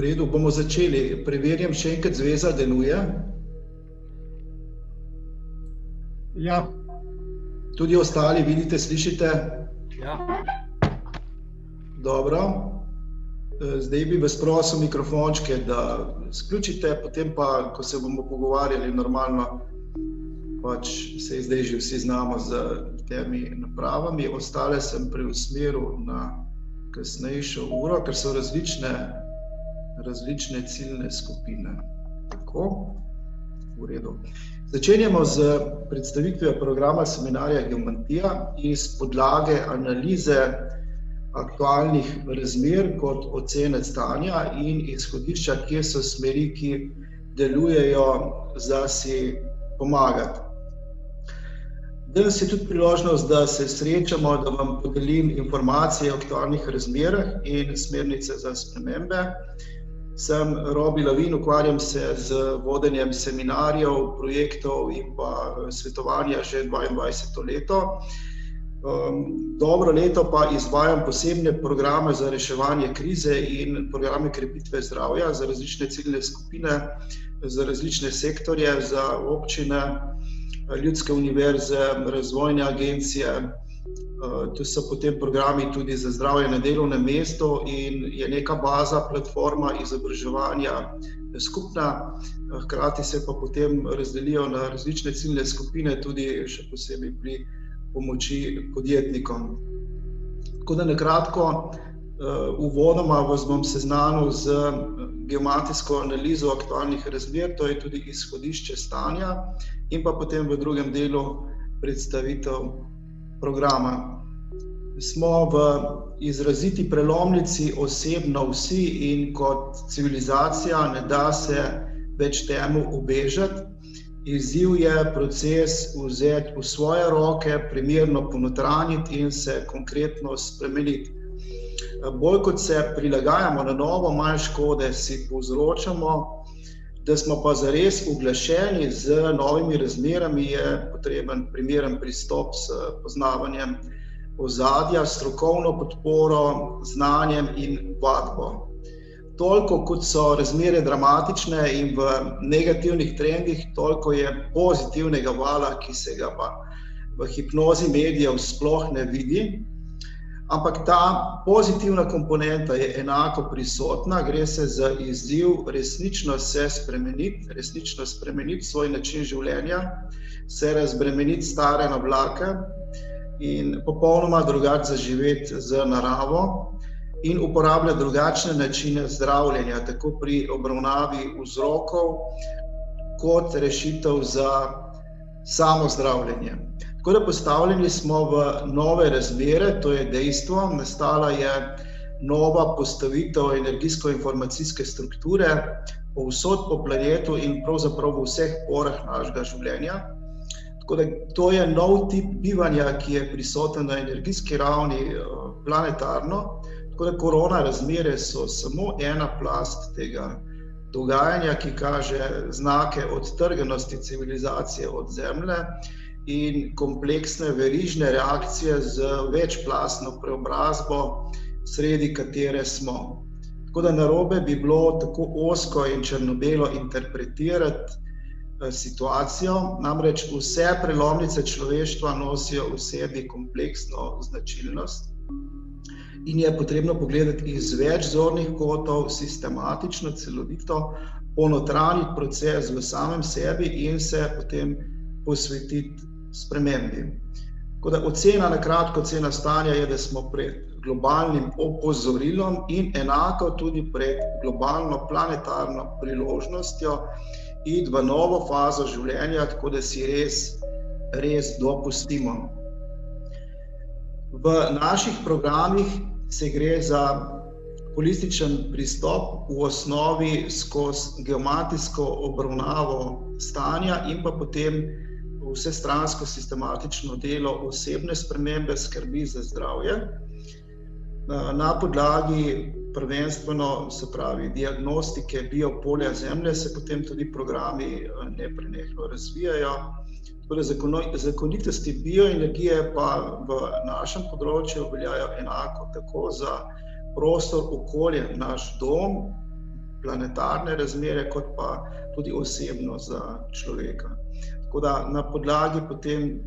V redu, bomo začeli. Preverjam, še enkrat zveza deluje. Ja. Tudi ostali vidite, slišite? Ja. Dobro. E, zdaj bi vas prosil mikrofončke, da sključite, potem pa, ko se bomo pogovarjali normalno, pač se zdaj že vsi znamo z temi napravami. Ostale sem preusmeril na kasnejšo uro, ker so različne različne ciljne skupine. Tako, v redu. Začenjamo z predstavitvijo programa seminarja Geomantija iz podlage analize aktualnih razmer kot ocene stanja in izhodišča, kje so smeri, ki delujejo za si pomagati. Danes je tudi priložnost, da se srečamo, da vam podelim informacije o aktualnih razmerah in smernice za spremembe. Sem Robi Lavin, ukvarjam se z vodenjem seminarjev, projektov in pa eh, svetovanja že 22 leto. Um, dobro leto pa izvajam posebne programe za reševanje krize in programe krepitve zdravja za različne ciljne skupine, za različne sektorje, za občine, ljudske univerze, razvojne agencije, tu so potem programi tudi za zdravje na delovnem mestu in je neka baza, platforma izobraževanja skupna. Eh, hkrati se pa potem razdelijo na različne ciljne skupine, tudi še posebej pri pomoči podjetnikom. Tako da na kratko, eh, uvodoma vas bom seznanil z geomatijsko analizo aktualnih razmer, to je tudi izhodišče stanja, in pa potem v drugem delu predstavitev programa. Smo v izraziti prelomnici, osebno vsi in kot civilizacija, ne da se več temu ubežati. Izziv je proces vzeti v svoje roke, primerno ponotraniti in se konkretno spremeniti. Bolj kot se prilagajamo na novo, manj škode si povzročamo, Da smo pa zares uglašeni z novimi razmerami, je potreben primeren pristop s poznavanjem ozadja, strokovno podporo, znanjem in vadbo. Toliko kot so razmere dramatične in v negativnih trendih, toliko je pozitivnega vala, ki se ga pa v hipnozi medijev sploh ne vidi. Ampak ta pozitivna komponenta je enako prisotna, gre se za izziv resnično se spremeniti, resnično spremeniti svoj način življenja, se razbremeniti stare navlake in popolnoma drugače zaživeti z naravo in uporabljati drugačne načine zdravljenja, tako pri obravnavi vzrokov, kot rešitev za samo zdravljenje. Tako da postavljeni smo v nove razmere, to je dejstvo. Nastala je nova postavitev energijsko-informacijske strukture povsod po planetu in pravzaprav v vseh porah našega življenja. Tako da to je nov tip bivanja, ki je prisoten na energijski ravni, eh, planetarno. Tako da korona razmere so samo ena plast tega dogajanja, ki kaže znake odtrganosti civilizacije od Zemlje in kompleksne verižne reakcije z večplastno preobrazbo, sredi katere smo. Tako da narobe bi bilo tako osko in črno-belo interpretirati eh, situacijo, namreč vse prelomnice človeštva nosijo v sebi kompleksno značilnost. In je potrebno pogledati iz več zornih kotov, sistematično, celovito, ponotraniti proces v samem sebi in se potem posvetiti spremembi. Tako da ocena, na kratko, ocena stanja je, da smo pred globalnim opozorilom in enako tudi pred globalno planetarno priložnostjo iti v novo fazo življenja, tako da si res, res dopustimo. V naših programih se gre za holističen pristop, v osnovi skozi geomatijsko obravnavo stanja in pa potem vse stransko sistematično delo, osebne spremembe, skrbi za zdravje. Na podlagi prvenstveno, se pravi, diagnostike biopolja Zemlje, se potem tudi programi eh, neprenehno razvijajo. Torej, zakonitosti bioenergije pa v našem področju veljajo enako, tako za prostor, okolje, naš dom, planetarne razmere, kot pa tudi osebno za človeka. Tako da na podlagi potem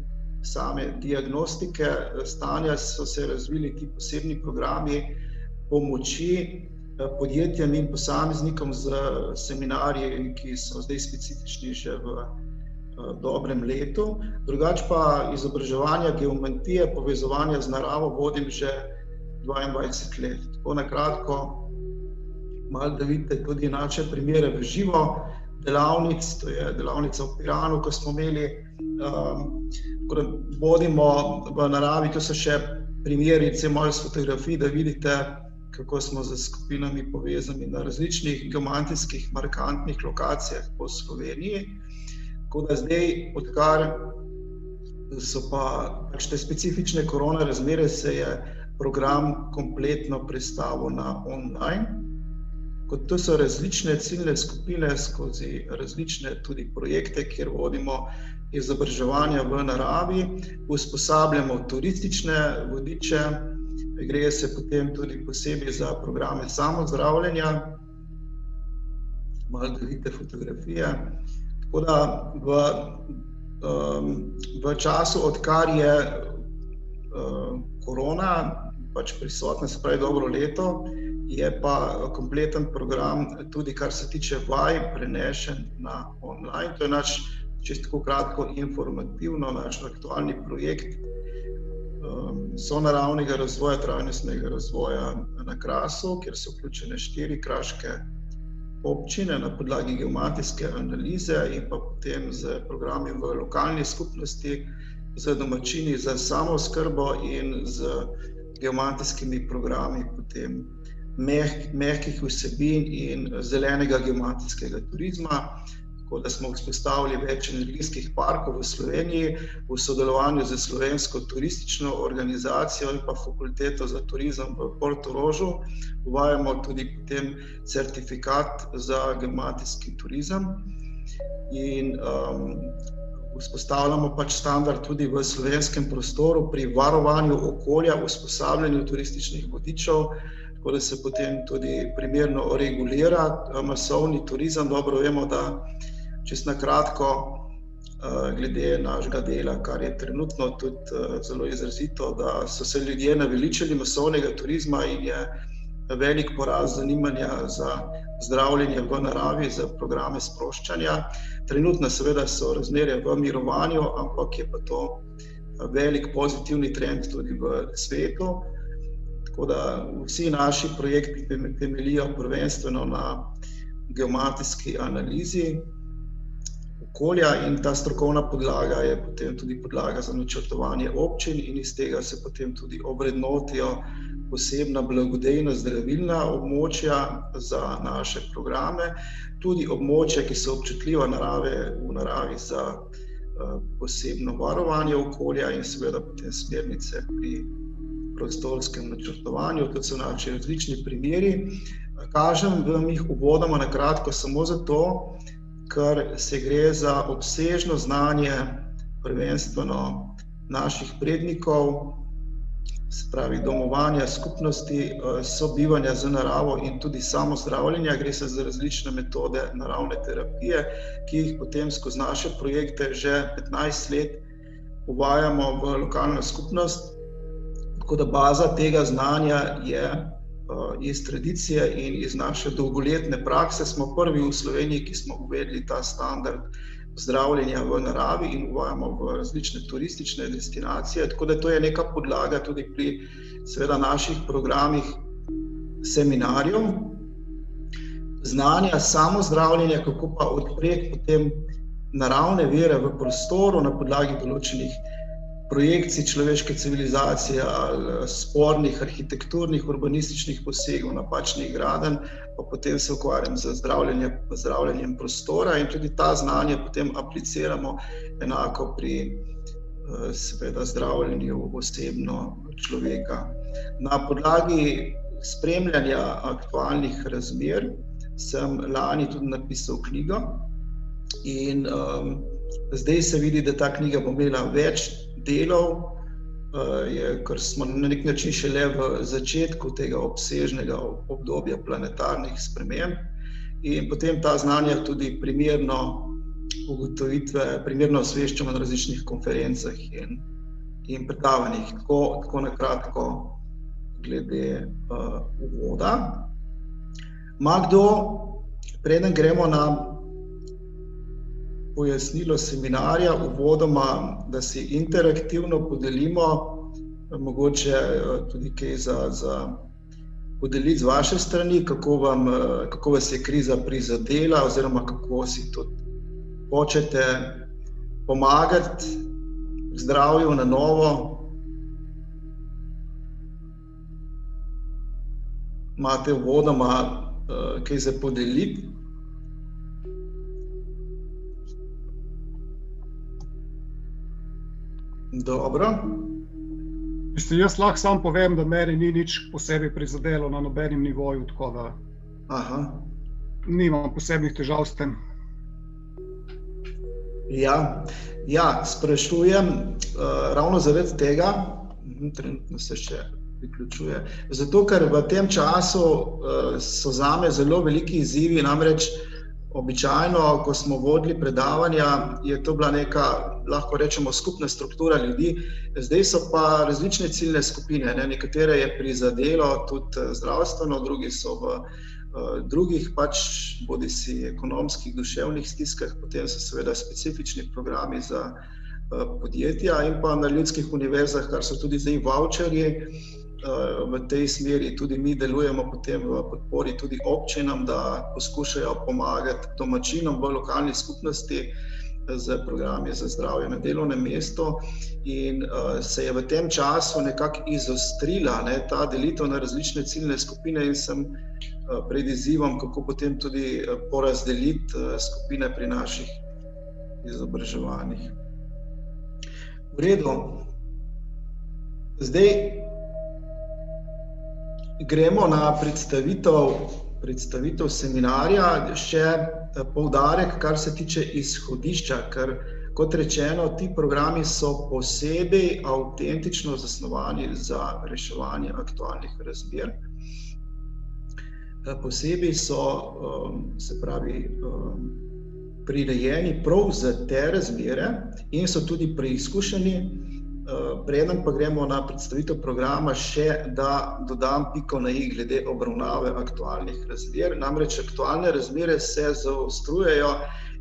same diagnostike stanja so se razvili ti posebni programi pomoči eh, podjetjem in posameznikom z seminarji, ki so zdaj specifični že v Eh, dobrem letu. Drugač pa izobraževanje geometrije, povezovanje z naravo vodim že 22 let. Tako na kratko, malo da vidite tudi naše primere v živo, delavnic, to je delavnica v Piranu, ko smo imeli, um, vodimo v naravi, to so še primeri, recimo s fotografij, da vidite, kako smo z skupinami povezani na različnih geometrijskih markantnih lokacijah po Sloveniji. Tako da zdaj, odkar so pa pač te specifične korona razmere, se je program kompletno prestavil na online. Kot to so različne ciljne skupine skozi različne tudi projekte, kjer vodimo izobraževanja v naravi, usposabljamo turistične vodiče, gre se potem tudi posebej za programe samozdravljenja, malo da vidite fotografije. Tako da v, um, v času, odkar je uh, korona pač prisotna, se pravi, dobro leto, je pa kompleten program, tudi kar se tiče vaj, prenešen na online. To je naš, čisto kratko, informativno, naš aktualni projekt. Um, so naravnega razvoja, trajnostnega razvoja na Krasu, kjer so vključene štiri kraške občine na podlagi geometrijske analize in pa potem z programi v lokalni skupnosti, z domačini za samo skrbo in z geometrijskimi programi potem mehkih vsebin in zelenega geometrijskega turizma tako da smo vzpostavili več energijskih parkov v Sloveniji v sodelovanju z slovensko turistično organizacijo in pa fakulteto za turizem v Porto Rožu. Uvajamo tudi potem certifikat za geometrijski turizem in um, vzpostavljamo pač standard tudi v slovenskem prostoru pri varovanju okolja, usposabljanju turističnih vodičev, tako da se potem tudi primerno regulira masovni turizem. Dobro vemo, da Čisto na kratko, uh, glede našega dela, kar je trenutno tudi uh, zelo izrazito, da so se ljudje naveličali masovnega turizma in je velik porast zanimanja za zdravljenje v naravi, za programe sproščanja. Trenutno, seveda, so razmere v mirovanju, ampak je pa to velik pozitivni trend tudi v svetu. Tako da vsi naši projekti temeljijo prvenstveno na geometrijski analizi, okolja in ta strokovna podlaga je potem tudi podlaga za načrtovanje občin in iz tega se potem tudi obrednotijo posebna blagodejna zdravilna območja za naše programe, tudi območja, ki so občutljiva narave, v naravi za uh, posebno varovanje okolja in seveda potem smernice pri prostorskem načrtovanju, to so naši različni primeri. Kažem vam jih uvodoma na kratko samo zato, ker se gre za obsežno znanje, prvenstveno naših prednikov, se pravi domovanja skupnosti, sobivanja z naravo in tudi samo zdravljenje. Gre se za različne metode naravne terapije, ki jih potem skozi naše projekte že 15 let uvajamo v lokalno skupnost. Tako da baza tega znanja je Eh, iz tradicije in iz naše dolgoletne prakse smo prvi v Sloveniji, ki smo uvedli ta standard zdravljenja v naravi in uvajamo v različne turistične destinacije. Tako da to je neka podlaga tudi pri seveda naših programih seminarjev, znanja, samo zdravljenja, kako pa odpreti potem naravne vere v prostoru na podlagi določenih projekcij človeške civilizacije ali eh, spornih arhitekturnih, urbanističnih posegov, napačnih gradenj, pa potem se ukvarjam z zdravljenjem, zdravljenjem prostora in tudi ta znanje potem apliciramo enako pri eh, seveda zdravljenju osebno človeka. Na podlagi spremljanja aktualnih razmer sem lani tudi napisal knjigo in um, zdaj se vidi, da ta knjiga bo imela več delov, uh, je, ker smo na nek način šele v začetku tega obsežnega obdobja planetarnih sprememb. in potem ta znanja tudi primerno ugotovitve, primerno osveščamo na različnih konferencah in, in predavanjih. Tako, tako na kratko, glede uh, uvoda. Magdo, preden gremo na pojasnilo seminarja, uvodoma, da si interaktivno podelimo, mogoče uh, tudi kaj za. za podeliti z vaše strani, kako, vam, eh, kako vas je kriza prizadela, oziroma kako si to hočete pomagati zdravju na novo. Imate vodoma uh, kaj za podeliti? Dobro. Mislim, jaz lahko samo povem, da meni ni nič posebej prizadelo na nobenem nivoju, tako da Aha. nimam posebnih težav s tem. Ja, ja sprašujem uh, ravno zaradi tega, hm, trenutno se še priključuje. Zato, ker v tem času uh, so za me zelo veliki izzivi, namreč uh, Običajno, ko smo vodili predavanja, je to bila neka, lahko rečemo, skupna struktura ljudi, zdaj so pa različne ciljne skupine. Ne? Nekatere je prizadelo tudi eh, zdravstveno, drugi so v uh, drugih, pač bodi si ekonomskih, duševnih stiskah, potem so seveda specifični programi za uh, podjetja in pa na ljudskih univerzah, kar so tudi zdaj voucherji. Eh, v tej smeri tudi mi delujemo potem v podpori tudi občinam, da poskušajo pomagati domačinom v lokalni skupnosti z programi za zdravje na delovnem mestu. In uh, se je v tem času nekako izostrila ne, ta delitev na različne ciljne skupine, in sem uh, pred izzivom, kako potem tudi uh, porazdeliti uh, skupine pri naših izobraževanjih. V redu. Zdaj, gremo na predstavitev, predstavitev seminarja, še eh, poudarek, kar se tiče izhodišča, ker kot rečeno, ti programi so posebej avtentično zasnovani za reševanje aktualnih razmer. Eh, posebej so, ehm, se pravi, ehm, prirejeni prav za te razmere in so tudi preizkušeni preden pa gremo na predstavitev programa, še da dodam piko na i glede obravnave aktualnih razmer. Namreč aktualne razmere se zaostrujejo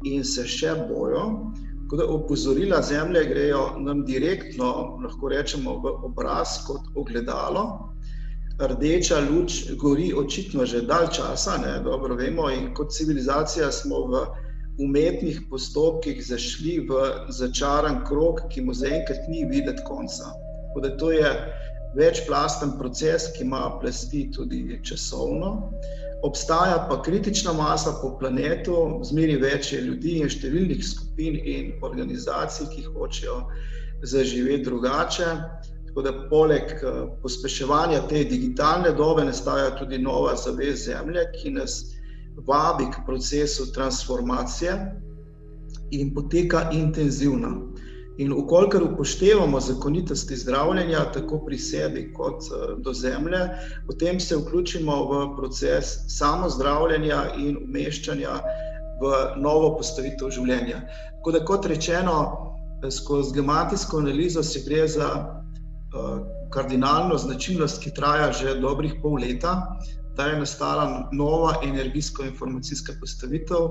in se še bojo. Tako da opozorila zemlje grejo nam direktno, lahko rečemo, v obraz kot ogledalo. Rdeča luč gori očitno že dalj časa, ne, dobro vemo, in kot civilizacija smo v umetnih postopkih zašli v začaran krog, ki mu zaenkrat ni videti konca. Da to je večplasten proces, ki ima plasti tudi časovno. Obstaja pa kritična masa po planetu, zmeri več je ljudi in številnih skupin in organizacij, ki hočejo zaživeti drugače. Tako da poleg eh, pospeševanja te digitalne dobe nastaja tudi nova zavest Zemlje, ki nas vabi k procesu transformacije in poteka intenzivno. In ukolikor upoštevamo zakonitosti zdravljenja, tako pri sebi, kot eh, do zemlje, potem se vključimo v proces samozdravljenja in umeščanja v novo postavitev življenja. Da, kot rečeno, eh, skozi gematijsko analizo se gre za uh, kardinalno značilnost, ki traja že dobrih pol leta, da je nastala nova energijsko-informacijska postavitev,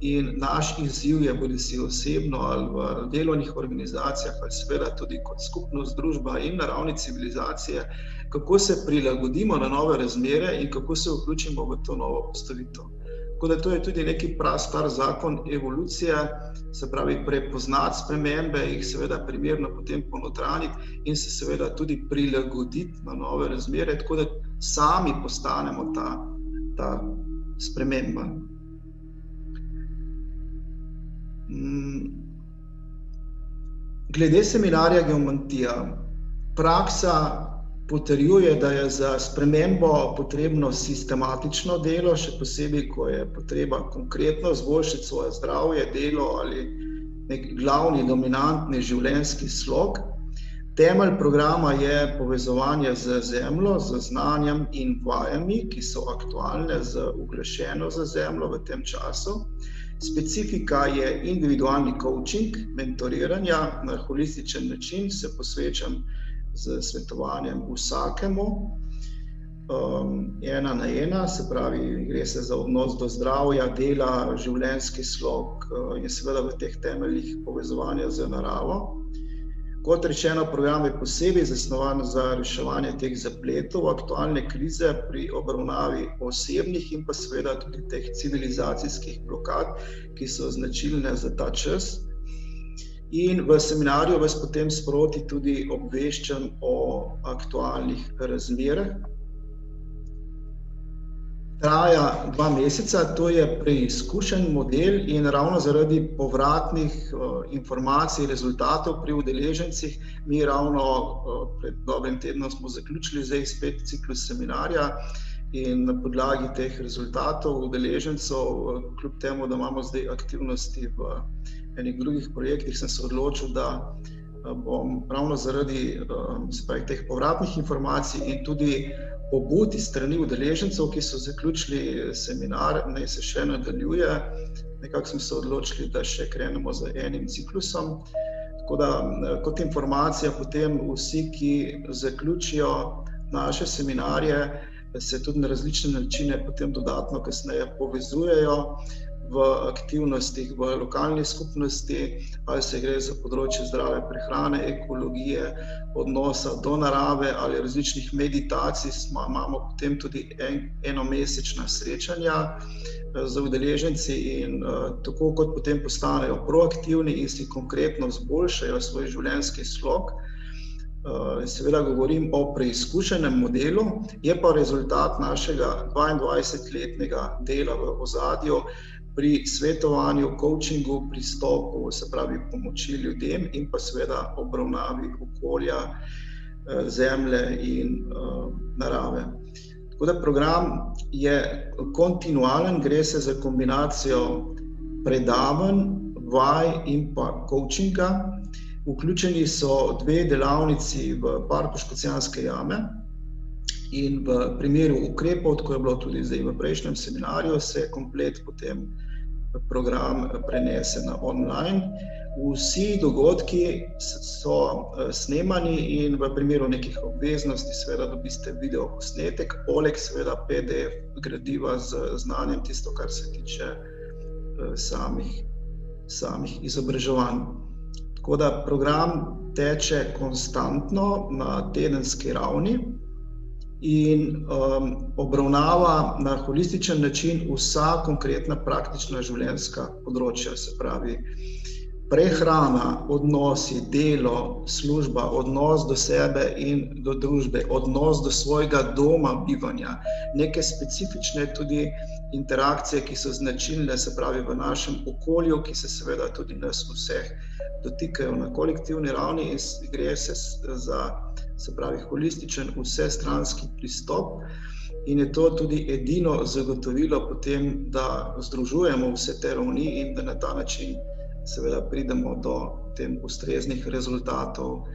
in naš izziv je, bodi si osebno ali v delovnih organizacijah, ali seveda tudi kot skupnost, družba in na ravni civilizacije, kako se prilagodimo na nove razmere in kako se vključimo v to novo postavitev. Tako da to je tudi neki prastar zakon evolucije, se pravi, prepoznati spremembe, jih seveda primerno potem ponotraniti in se seveda tudi prilagoditi na nove razmere, tako da sami postanemo ta, ta sprememba. Mm. Glede seminarja Geomantija, praksa potrjuje, da je za spremembo potrebno sistematično delo, še posebej, ko je potreba konkretno izboljšati svoje zdravje, delo ali nek glavni, dominantni življenjski slog. Temelj programa je povezovanje z zemljo, z znanjem in vajami, ki so aktualne z uglašeno za zemljo v tem času. Specifika je individualni coaching, mentoriranje na holističen način, se posvečam z svetovanjem vsakemu, um, ena na ena, se pravi, gre se za odnos do zdravja, dela, življenjski slog uh, in seveda v teh temeljih povezovanja z naravo. Kot rečeno, program je posebej zasnovan za reševanje teh zapletov, aktualne krize pri obravnavi osebnih in pa seveda tudi teh civilizacijskih blokad, ki so značilne za ta čas. In v seminarju vas potem sproti tudi obveščam o aktualnih razmerah, traja dva meseca, to je preizkušen model in ravno zaradi povratnih uh, informacij, rezultatov pri udeležencih, mi ravno uh, pred dobrim tednom smo zaključili zdaj spet ciklus seminarja in na podlagi teh rezultatov udeležencev, uh, kljub temu, da imamo zdaj aktivnosti v enih drugih projektih, sem se odločil, da bom ravno zaradi uh, teh povratnih informacij in tudi pobud iz strani udeležencev, ki so zaključili seminar, naj se še nadaljuje. Nekako smo se odločili, da še krenemo z enim ciklusom. Tako da, kot informacija, potem vsi, ki zaključijo naše seminarje, se tudi na različne načine potem dodatno kasneje povezujejo v aktivnostih v lokalni skupnosti, ali se gre za področje zdrave prehrane, ekologije, odnosa do narave ali različnih meditacij. Smo, imamo potem tudi en, enomesečna srečanja eh, z udeleženci in uh, tako kot potem postanejo proaktivni in si konkretno zboljšajo svoj življenjski slog. Uh, seveda, govorim o preizkušenem modelu, je pa rezultat našega 22-letnega dela v ozadju, pri svetovanju, coachingu, pristopu, se pravi, pomoči ljudem in pa seveda obravnavi okolja, eh, zemlje in uh, narave. Tako da program je kontinualen, gre se za kombinacijo predavanj, vaj in pa coachinga. Vključeni so dve delavnici v Parku Škocijanske jame. In v primeru ukrepov, kot je bilo tudi zdaj v prejšnjem seminarju, se komplet potem program prenese na online. Vsi dogodki so eh, snemani in v primeru nekih obveznosti, seveda, dobite video posnetek, poleg seveda PDF gradiva z znanjem, tisto, kar se tiče eh, samih, samih izobraževanj. Tako da program teče konstantno na tedenski ravni in um, obravnava na holističen način vsa konkretna praktična življenjska področja, se pravi prehrana, odnosi, delo, služba, odnos do sebe in do družbe, odnos do svojega doma, bivanja, neke specifične tudi interakcije, ki so značilne, se pravi v našem okolju, ki se seveda tudi nas vseh dotikajo na kolektivni ravni in gre se za se pravi, holističen, vsestranski pristop. In je to tudi edino zagotovilo, potem, da združujemo vse te ravni in da na ta način, seveda, pridemo do tem ustreznih rezultatov uh,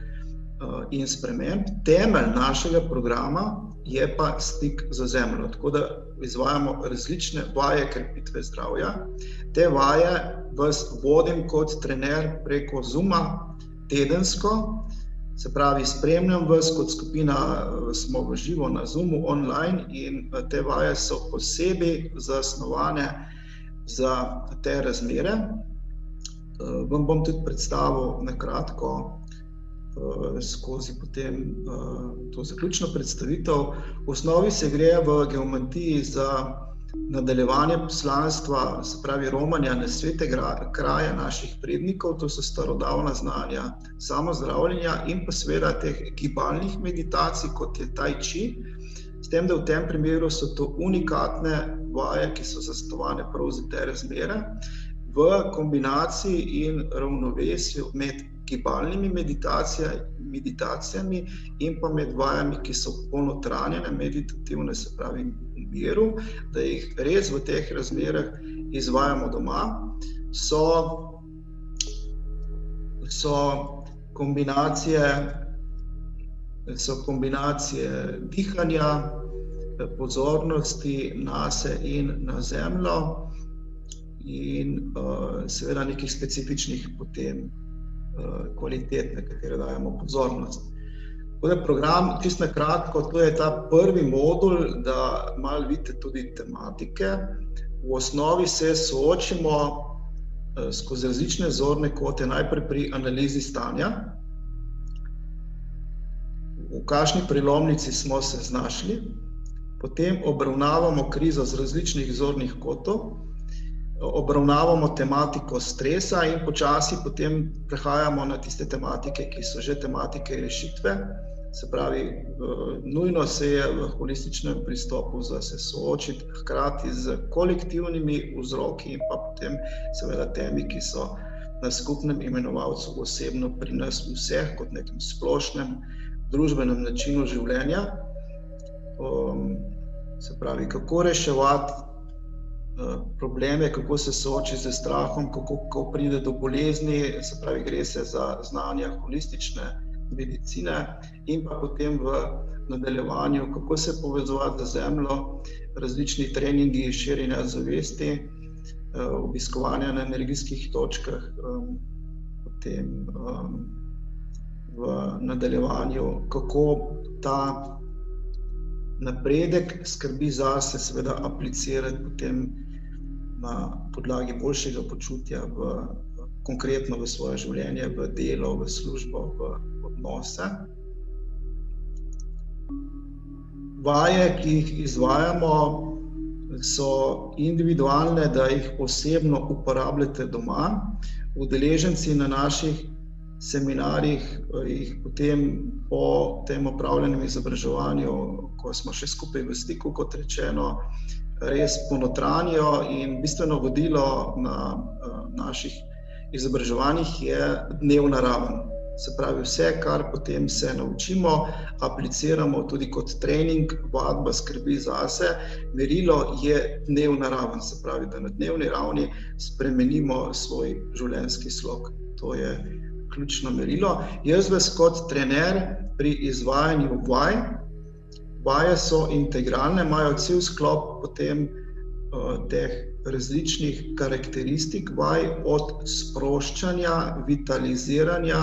in sprememb. Temelj našega programa je pa stik z zemljo. Tako da izvajamo različne vaje krepitve zdravja. Te vaje vas vodim kot trener preko Zuma, tedensko. Se pravi, spremljam vas kot skupina, smo v živo na Zoomu online in eh, te vaje so posebej zasnovane za te razmere. Eh, vam bom tudi predstavil na kratko eh, skozi potem to zaključno predstavitev. V osnovi se gre v geometriji za nadaljevanje poslanstva, se pravi, romanja na svete kraje naših prednikov, to so starodavna znanja samozdravljenja in pa seveda teh gibalnih meditacij, kot je Tai Chi. S tem, da v tem primeru so to unikatne vaje, ki so zasnovane prav za te razmere, v kombinaciji in ravnovesju med gibalnimi meditacijami, in pa med vajami, ki so ponotranjene, meditativne, se pravi, miru, da jih res v teh razmerah izvajamo doma, so, so kombinacije so kombinacije dihanja, pozornosti na sebe in na zemljo, in uh, seveda nekih specifičnih potem uh, kvalitet, na katere dajemo pozornost. Da program, čisto na kratko, to je ta prvi modul, da malo vidite tudi tematike. V osnovi se soočimo uh, skozi različne zorne kote, najprej pri analizi stanja. V kakšni prelomnici smo se znašli, potem obravnavamo krizo z različnih zornih kotov, obravnavamo tematiko stresa in počasi potem prehajamo na tiste tematike, ki so že tematike rešitve. Se pravi, nujno se je v holističnem pristopu za se soočiti hkrati z kolektivnimi vzroki in pa potem seveda temi, ki so na skupnem imenovalcu osebno pri nas vseh kot nekem splošnem družbenem načinu življenja. Um, se pravi, kako reševati Eh, probleme, kako se sooči z strahom, kako, kako pride do bolezni, se pravi, gre se za znanje holistične medicine, in pa potem v nadaljevanju, kako se povezovati z zemljo, različni treningi širjenja zavesti, eh, obiskovanja na energijskih točkah, potem v nadaljevanju, kako ta. Napredek skrbi za se, seveda, aplicirati potem na podlagi boljšega počutja, v, konkretno v svoje življenje, v delo, v službo, v odnose. Vaje, ki jih izvajamo, so individualne, da jih osebno uporabljate doma. Udeleženci na naših seminarjih jih potem po tem opravljenem izobraževanju, ko smo še skupaj v stiku, kot rečeno, res ponotranijo in bistveno vodilo na uh, naših izobraževanjih je dnevna raven. Se pravi, vse, kar potem se naučimo, apliciramo tudi kot trening, vadba skrbi za sebe. Merilo je dnevna raven, se pravi, da na dnevni ravni spremenimo svoj življenjski slog. To je ključno merilo. Jaz vas kot trener pri izvajanju vaj, vaje so integralne, imajo cel sklop potem uh, teh različnih karakteristik vaj, od sproščanja, vitaliziranja,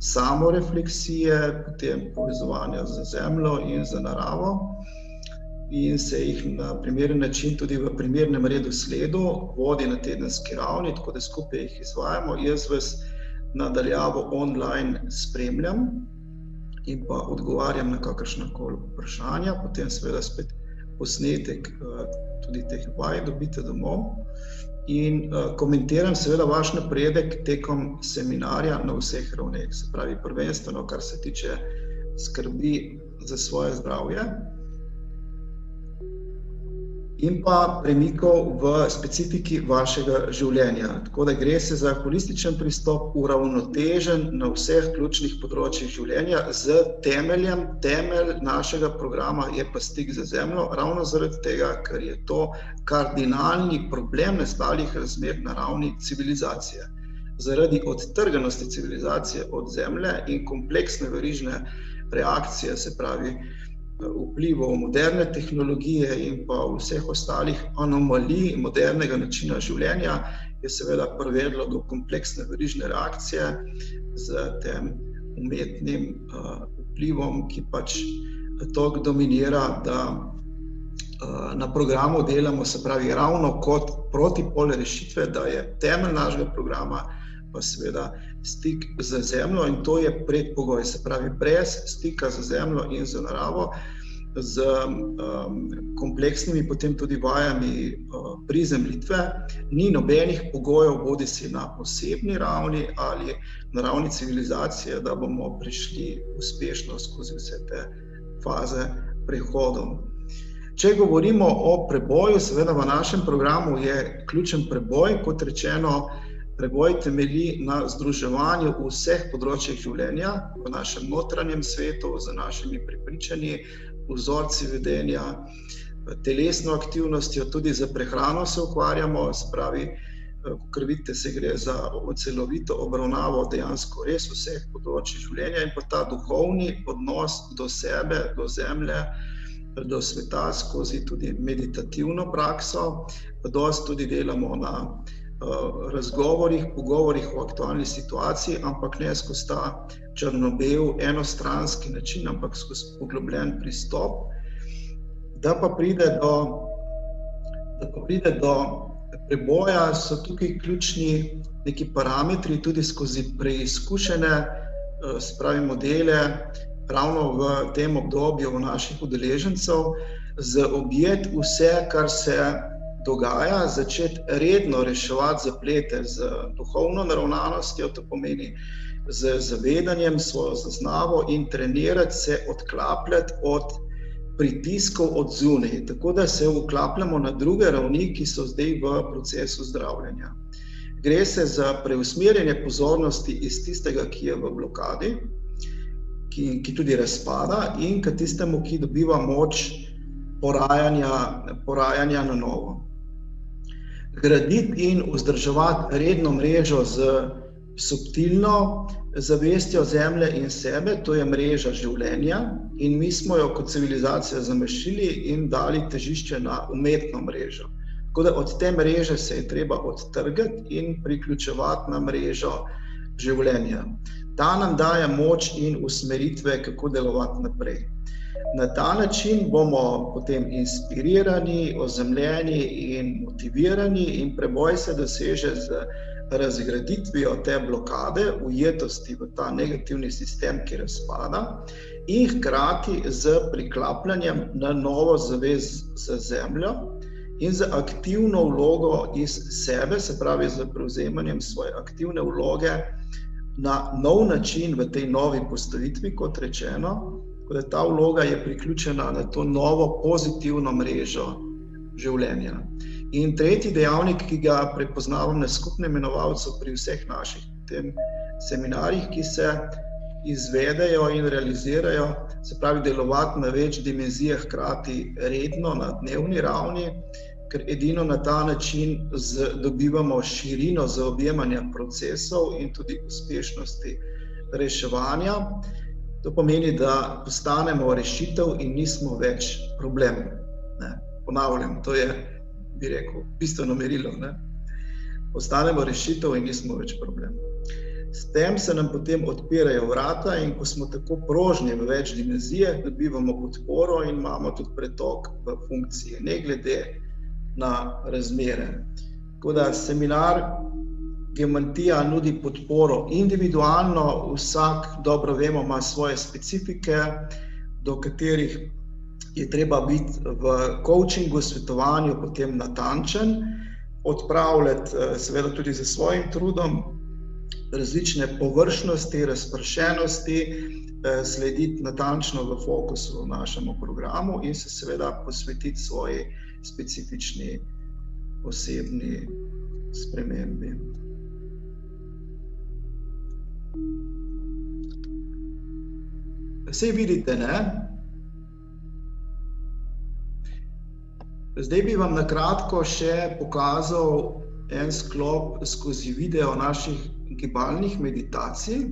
samorefleksije, potem povezovanja z zemljo in z naravo. In se jih na primeren način, tudi v primernem redu, sledu, vodi na tedenski ravni, tako da skupaj jih izvajamo. Jaz vas nadaljavo online spremljam, in pa odgovarjam na kakršna koli vprašanja, potem seveda spet posnetek eh, tudi teh vaj dobite domov. In uh, komentiram, seveda, vaš napredek tekom seminarja na vseh ravneh, se pravi, prvenstveno, kar se tiče skrbi za svoje zdravje, in pa premikov v specifiki vašega življenja. Tako da gre se za holističen pristop, uravnotežen na vseh ključnih področjih življenja, z temeljem, temelj našega programa je pa stik z zemljo, ravno zaradi tega, ker je to kardinalni problem nastalih razmer na ravni civilizacije. Zaradi odtrganosti civilizacije od zemlje in kompleksne verižne reakcije, se pravi, vplivov moderne tehnologije in pa vseh ostalih anomalij modernega načina življenja, je seveda privedlo do kompleksne verižne reakcije z tem umetnim uh, vplivom, ki pač tako dominira, da uh, na programu delamo, se pravi, ravno kot protipol rešitve, da je temelj našega programa. Pa seveda stik z zemljo, in to je predpogoj, se pravi, brez stika z zemljo in z naravo, z um, kompleksnimi, potem tudi vajami uh, prizemljitve, ni nobenih pogojev, bodi si na osebni ravni ali na ravni civilizacije, da bomo prišli uspešno skozi vse te faze prehodov. Če govorimo o preboju, seveda v našem programu je ključen preboj, kot rečeno. Preboj temelji na združevanju vseh področjih življenja, v našem notranjem svetu, z našimi prepričanji, vzorci vedenja, telesno aktivnostjo, tudi za prehrano se ukvarjamo, spravi ker vidite, se gre za celovito obravnavo dejansko res vseh področji življenja in pa ta duhovni odnos do sebe, do zemlje, do sveta skozi tudi meditativno prakso. Dost tudi delamo na uh, razgovorih, pogovorih o aktualni situaciji, ampak ne skozi ta črno-bel, enostranski način, ampak skozi poglobljen pristop, da pa pride do, da pa pride do preboja so tukaj ključni neki parametri, tudi skozi preizkušene, eh, spravi modele, ravno v tem obdobju naših udeležencev, z objet vse, kar se dogaja, začeti redno reševati zaplete z duhovno naravnanostjo, to pomeni z zavedanjem, svojo zaznavo in trenirati se, odklapljati od pritiskov od zunaj, tako da se uklapljamo na druge ravni, ki so zdaj v procesu zdravljenja. Gre se za preusmerjanje pozornosti iz tistega, ki je v blokadi, ki, ki tudi razpada, in k tistemu, ki dobiva moč porajanja, porajanja na novo. Graditi in vzdrževati redno mrežo z subtilno zavestjo zemlje in sebe, to je mreža življenja, in mi smo jo kot civilizacija zamešili in dali težišče na umetno mrežo. Tako da od te mreže se je treba odtrgati in priključevati na mrežo življenja. Ta nam daje moč in usmeritve, kako delovati naprej. Na ta način bomo potem inspirirani, ozemljeni in motivirani, in preboj se doseže z razgraditvijo te blokade, ujetosti v ta negativni sistem, ki razpada, in hkrati z priklapljanjem na novo zavez z zemljo in z aktivno vlogo iz sebe, se pravi z prevzemanjem svoje aktivne vloge na nov način v tej novi postavitvi, kot rečeno, da ta vloga je priključena na to novo pozitivno mrežo življenja. In tretji dejavnik, ki ga prepoznavam na skupnem imenovalcu pri vseh naših seminarjih, ki se izvedejo in realizirajo, se pravi, delovati na več dimenzijah, hkrati redno na dnevni ravni, ker edino na ta način z, dobivamo širino za objemanje procesov in tudi uspešnosti reševanja. To pomeni, da postanemo rešitev in nismo več problem. Ne, ponavljam, to je bi rekel, bistveno merilo. Ne? Ostanemo rešitev in nismo več problem. S tem se nam potem odpirajo vrata, in ko smo tako prožni v več dimenzijah, dobivamo podporo in imamo tudi pretok v funkcije, ne glede na razmere. Tako da seminar Geomantija nudi podporo individualno, vsak, dobro vemo, ima svoje specifike, do katerih je treba biti v coachingu, svetovanju, potem natančen, odpravljati, eh, seveda, tudi z svojim trudom, različne površnosti, razpršenosti, eh, slediti natančno v fokusu v našem programu in se seveda posvetiti svoji specifični osebni spremembi. Vse vidite, ne? Zdaj bi vam na kratko še pokazal en sklop skozi video naših gibalnih meditacij.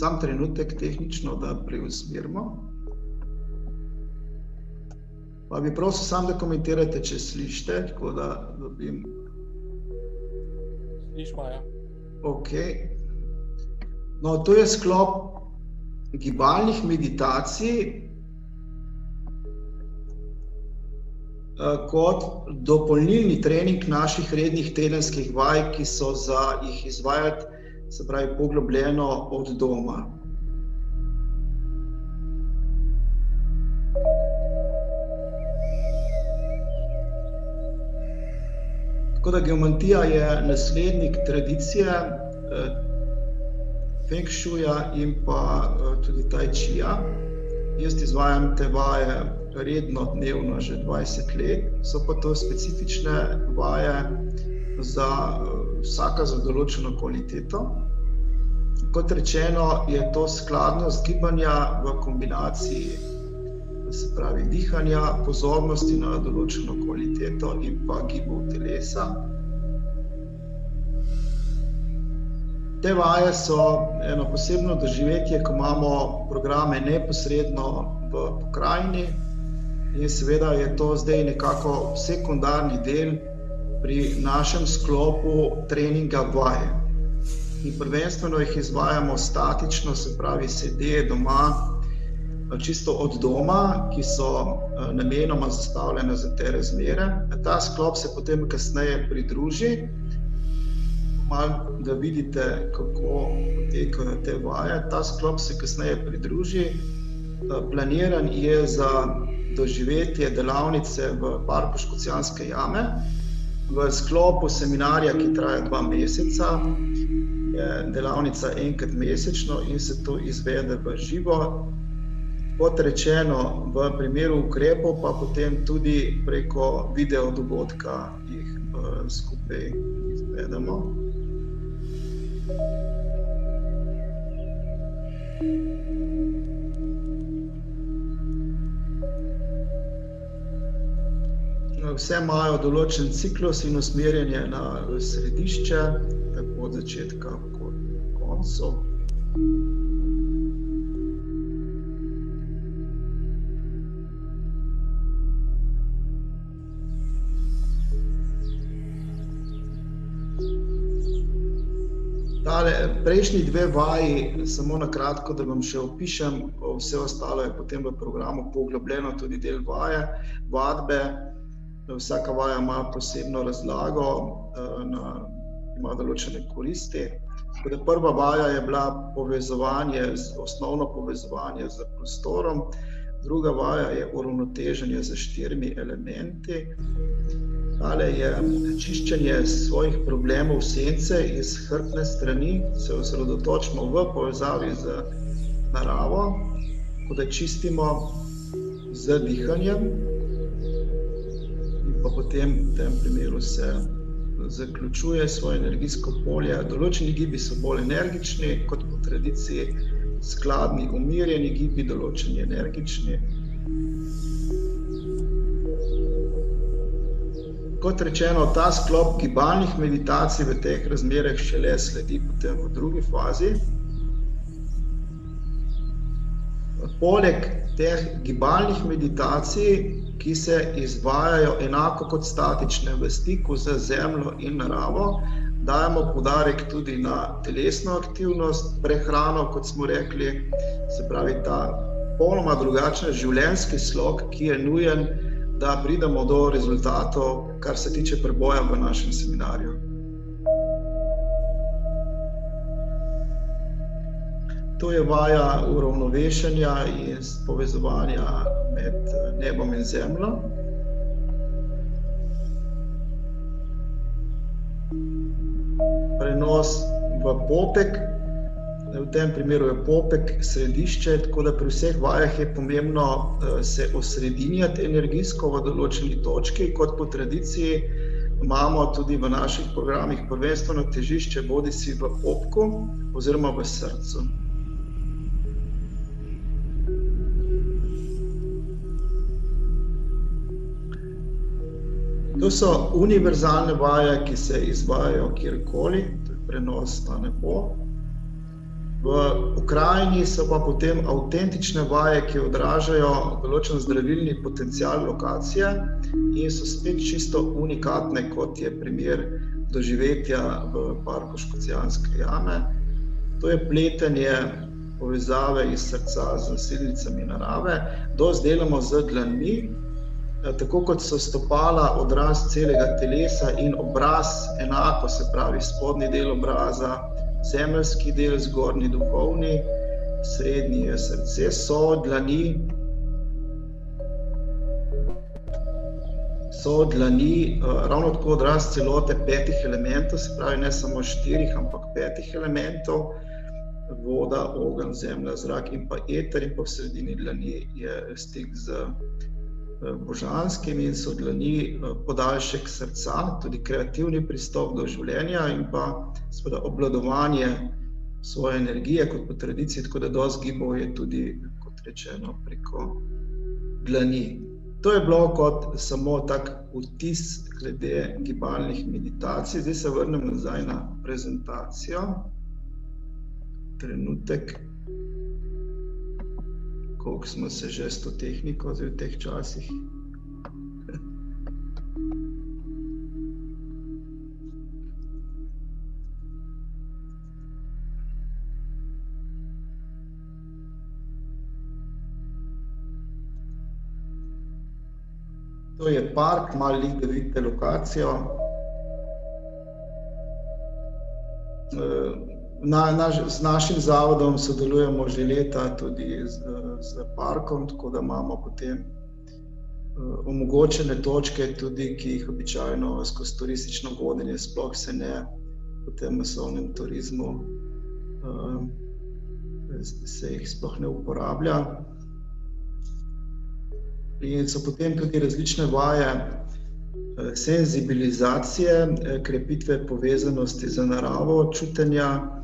Sam trenutek, tehnično, da preusmerimo. Pa bi prosil, sam da komentirate, če slišite, tako da dobim. Slišimo, ja. Ok. No, to je sklop gibalnih meditacij, Eh, kot dopolnilni trening naših rednih tedenskih vaj, ki so za jih izvajati, se pravi, poglobljeno od doma. Tako da geomantija je naslednik tradicije eh, Feng Shuja in pa eh, tudi Tai Chia. Jaz izvajam te vaje redno, dnevno, že 20 let, so pa to specifične vaje za vsaka za določeno kvaliteto. Kot rečeno, je to skladnost gibanja v kombinaciji se pravi dihanja, pozornosti na določeno kvaliteto in pa gibov telesa. Te vaje so eno posebno doživetje, ko imamo programe neposredno v pokrajini, in seveda je to zdaj nekako sekundarni del pri našem sklopu treninga vaje. In prvenstveno jih izvajamo statično, se pravi, sedi doma, čisto od doma, ki so eh, namenoma zastavljene za te razmere. Ta sklop se potem kasneje pridruži, malo, da vidite, kako potekajo te vaje. Ta sklop se kasneje pridruži. Eh, planiran je za doživetje delavnice v parku Škocijanske jame v sklopu seminarja, ki traja dva meseca, je delavnica enkrat mesečno in se to izvede v živo. Kot rečeno, v primeru ukrepov, pa potem tudi preko video dogodka jih uh, skupaj izvedemo. vse imajo določen ciklus in usmerjanje na središče, tako od začetka kot koncu. Prejšnji dve vaji, samo na kratko, da vam še opišem, vse ostalo je potem v programu poglobljeno, tudi del vaje, vadbe. Vsaka vaja ima posebno razlago, na, ima določene koristi. Tako prva vaja je bila povezovanje, osnovno povezovanje z prostorom, druga vaja je uravnoteženje z štirimi elementi. Ale je čiščenje svojih problemov, sence iz hrbtne strani, se osredotočimo v povezavi z naravo, da čistimo z dihanjem, pa potem v tem primeru se zaključuje svoje energijsko polje. Določeni gibi so bolj energični, kot po tradiciji, skladni, umirjeni gibi, določeni energični. Kot rečeno, ta sklop gibalnih meditacij v teh razmerah šele sledi potem v drugi fazi. Poleg teh gibalnih meditacij ki se izvajajo enako kot statične v stiku z zemljo in naravo. Dajemo podarek tudi na telesno aktivnost, prehrano, kot smo rekli, se pravi ta popolnoma drugačen življenjski slog, ki je nujen, da pridemo do rezultatov, kar se tiče preboja v našem seminarju. To je vaja uravnovešanja in povezovanja med eh, nebom in zemljo. Prenos v popek, v tem primeru je popek središče, tako da pri vseh vajah je pomembno eh, se osredinjati energijsko v določeni točki, kot po tradiciji imamo tudi v naših programih prvenstveno težišče bodi si v popku oziroma v srcu. To so univerzalne vaje, ki se izvajajo kjerkoli, to je prenos na nebo. V Ukrajini so pa potem avtentične vaje, ki odražajo določen zdravilni potencial lokacije in so spet čisto unikatne, kot je primer doživetja v parku Škocijanske jame. To je pletenje povezave iz srca z silnicami narave, dosti delamo z dlanmi, Eh, tako kot so stopala odraz celega telesa in obraz, enako se pravi, spodnji del obraza, zemeljski del, zgornji duhovni, srednji je srce, so dlani. So dlani uh, ravno tako odraz celote petih elementov, se pravi, ne samo štirih, ampak petih elementov, voda, ogenj, zemlja, zrak in pa eter, in pa v sredini dlani je stik z Božanskimi in so dlani eh, podaljšek srca, tudi kreativni pristop do življenja in pa seveda obladovanje svoje energije, kot po tradiciji, tako da dosti gibov je tudi, kot rečeno, preko dlani. To je bilo kot samo tak vtis glede gibalnih meditacij. Zdaj se vrnem nazaj na prezentacijo. Trenutek, koliko smo se že s to tehniko v teh časih. To je park, malo jih da vidite lokacijo. Na, na, z našim zavodom sodelujemo že leta tudi z, z parkom, tako da imamo potem uh, omogočene točke, tudi, ki jih običajno skozi turistično vodenje sploh se ne v tem masovnem turizmu uh, se jih sploh ne uporablja. In so potem tudi različne vaje eh, senzibilizacije, eh, krepitve povezanosti z naravo, čutenja.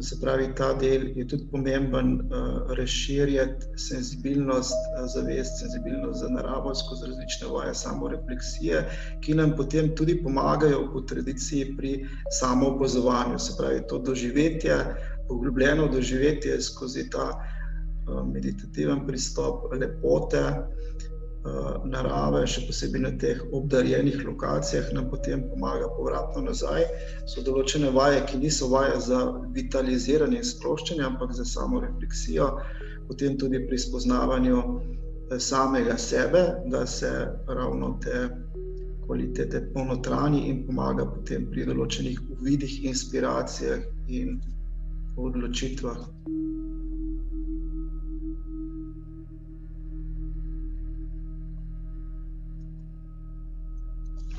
Se pravi, ta del je tudi pomemben, uh, razširjati senzibilnost, zavest, senzibilnost za naravo skozi različne vaje samorefleksije, ki nam potem tudi pomagajo v tradiciji pri samoopazovanju. Se pravi, to doživetje, poglobljeno doživetje skozi ta uh, meditativen pristop lepote, narave, še posebej na teh obdarjenih lokacijah, nam potem pomaga povratno nazaj. So določene vaje, ki niso vaje za vitaliziranje in sproščanje, ampak za samo refleksijo, potem tudi pri spoznavanju eh, samega sebe, da se ravno te kvalitete ponotrani in pomaga potem pri določenih uvidih, inspiracijah in odločitvah.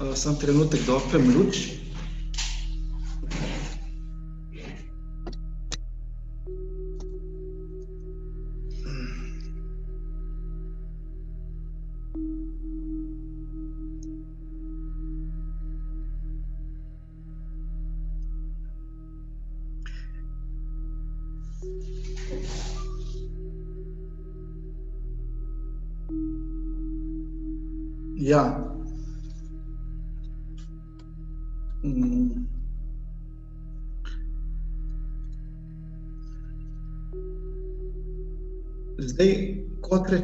Uh, sem trenutek doprem luč. Ja,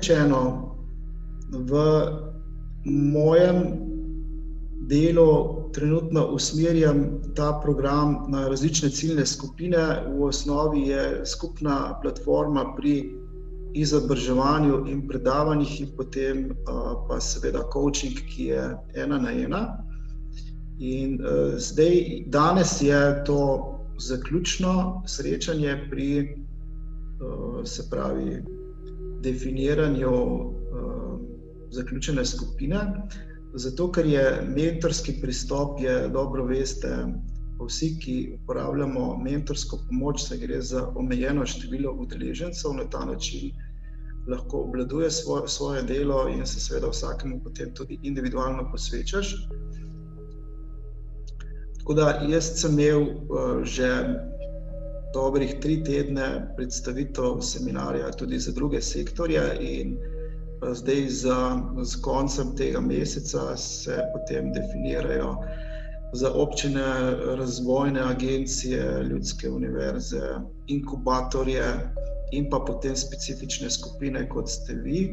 rečeno, v mojem delu trenutno usmerjam ta program na različne ciljne skupine. V osnovi je skupna platforma pri izobraževanju in predavanjih, in potem pa seveda coaching, ki je ena na ena. In uh, zdaj, danes je to zaključno srečanje pri, uh, se pravi, definiranju uh, zaključene skupine. Zato, ker je mentorski pristop, je dobro veste, vsi, ki uporabljamo mentorsko pomoč, se gre za omejeno število udeležencev na ta način. Lahko obvladuje svoje, svoje delo, in se seveda vsakemu potem tudi individualno posvečaš. Tako da jaz sem imel uh, že dobrih tri tedne predstavitev seminarja tudi za druge sektorje, in uh, zdaj za, z koncem tega meseca se potem definirajo za občine, razvojne agencije, ljudske univerze, inkubatorje in pa potem specifične skupine, kot ste vi,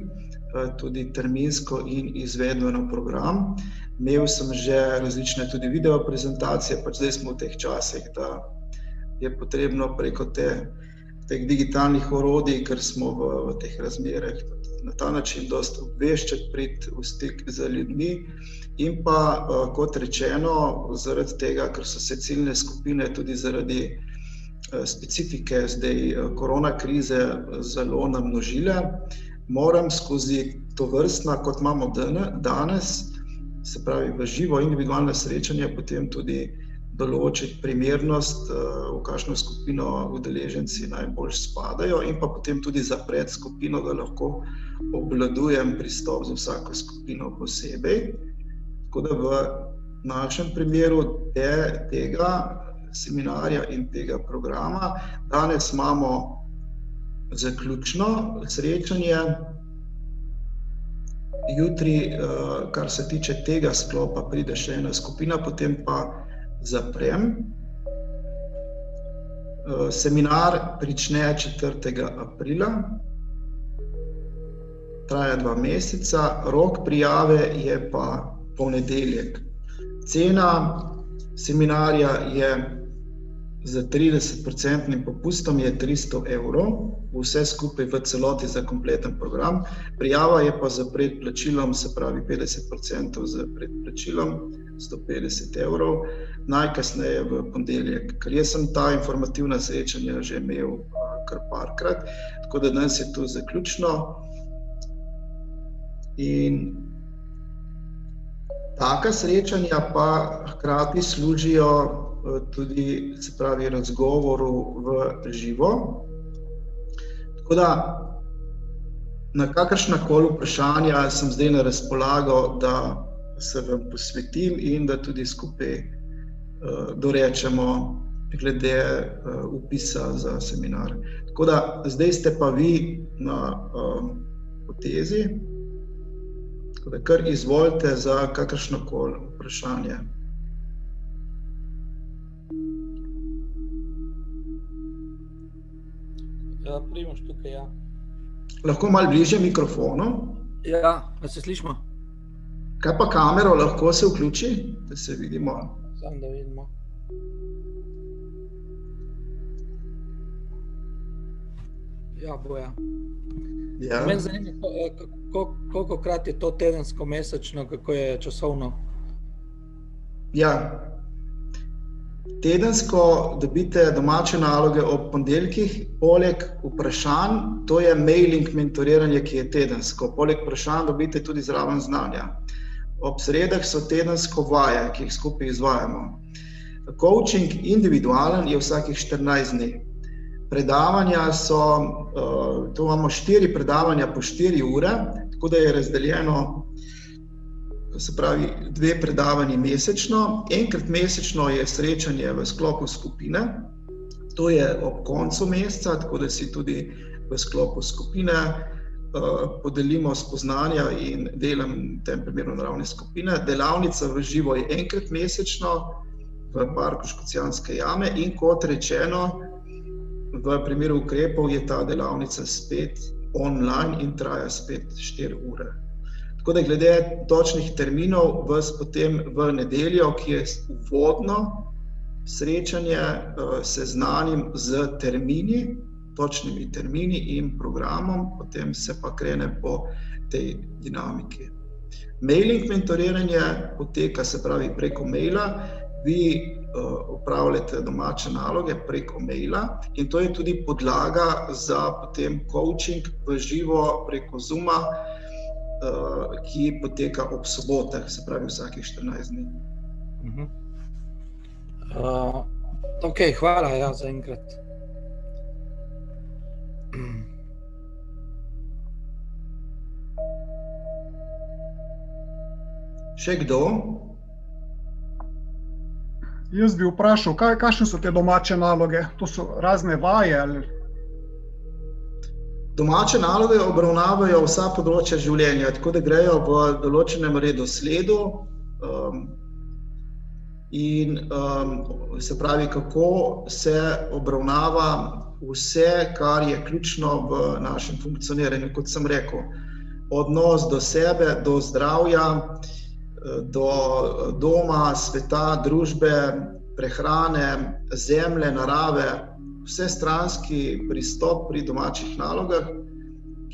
uh, tudi terminsko in izvedbeno program. Imel sem že različne tudi video prezentacije, pač zdaj smo v teh časih, da je potrebno preko te, teh digitalnih orodij, ker smo v, v teh razmerah, na ta način dosta obveščati, priti v stik z ljudmi. In pa, uh, kot rečeno, zaradi tega, ker so se ciljne skupine tudi zaradi uh, specifike zdaj uh, korona krize zelo namnožile, moram skozi to vrstna, kot imamo danes, se pravi v živo individualno srečanje, potem tudi določiti primernost, eh, v kakšno skupino udeleženci najbolj spadajo, in pa potem tudi zapreti skupino, da lahko obvladujem pristop za vsako skupino posebej. Tako da v našem primeru te, tega seminarja in tega programa danes imamo zaključno srečanje jutri, kar se tiče tega sklopa, pride še ena skupina, potem pa zaprem. Seminar prične 4. aprila, traja dva meseca, rok prijave je pa ponedeljek. Cena seminarja je z 30-odstotnim popustom 300 evrov, vse skupaj v celoti za kompleten program. Prijava je pa za predplačilom, se pravi 50% za predplačilom, 150 evrov, najkasneje v ponedeljek. Ker jaz sem ta informativna srečanja že imel kar parkrat, tako da danes je to zaključno. In Taka srečanja pa hkrati služijo eh, tudi, se pravi, razgovoru v živo. Tako da, na kakršna koli vprašanja sem zdaj na razpolago, da se vam posvetim in da tudi skupaj dorečemo, glede uh, upisa za seminar. Tako da, zdaj ste pa vi na uh, potezi. Tako da, kar izvolite za kakršno koli vprašanje. Ja, primoš tukaj, ja. Lahko malo bliže mikrofonu. Ja, da se slišimo. Kaj pa kamero lahko se vključi, da se vidimo? Sam da vidimo. Ja, boja. Ja. Mene zanima, koliko krat je to tedensko, mesečno, kako je časovno? Ja. Tedensko dobite domače naloge ob ponedeljkih, poleg vprašanj, to je mailing mentoriranje, ki je tedensko. Poleg vprašanj dobite tudi zraven znanja. Ob sredah so tedensko vaje, ki jih skupaj izvajamo. Coaching individualen je vsakih 14 dni. Predavanja so, uh, tu imamo štiri predavanja po štiri ure, tako da je razdeljeno, se pravi, dve predavanji mesečno. Enkrat mesečno je srečanje v sklopu skupine, to je ob koncu meseca, tako da si tudi v sklopu skupine podelimo spoznanja in delam v tem primeru naravne skupine. Delavnica v živo je enkrat mesečno v parku Škocijanske jame in kot rečeno, v primeru ukrepov je ta delavnica spet online in traja spet 4 ure. Tako da, glede točnih terminov, vas potem v nedeljo, ki je uvodno srečanje, eh, seznanim z termini, točnimi termini in programom, potem se pa krene po tej dinamiki. Mailing mentoriranje poteka, se pravi, preko maila. Vi upravljate uh, domače naloge preko maila, in to je tudi podlaga za potem coaching v živo preko Zuma, uh, ki poteka ob sobotah, se pravi vsakih 14 dni. Uh -huh. uh, ok, hvala ja, za enkrat. Še kdo? Jaz bi vprašal, kaj, kakšne so te domače naloge? To so razne vaje. Ali... Domače naloge obravnavajo vsa področja življenja, tako da grejo v določenem redu sledu. Um, in um, se pravi, kako se obravnava vse, kar je ključno v našem funkcioniranju. Kot sem rekel, odnos do sebe, do zdravja do doma, sveta, družbe, prehrane, zemlje, narave, vse stranski pristop pri domačih nalogah,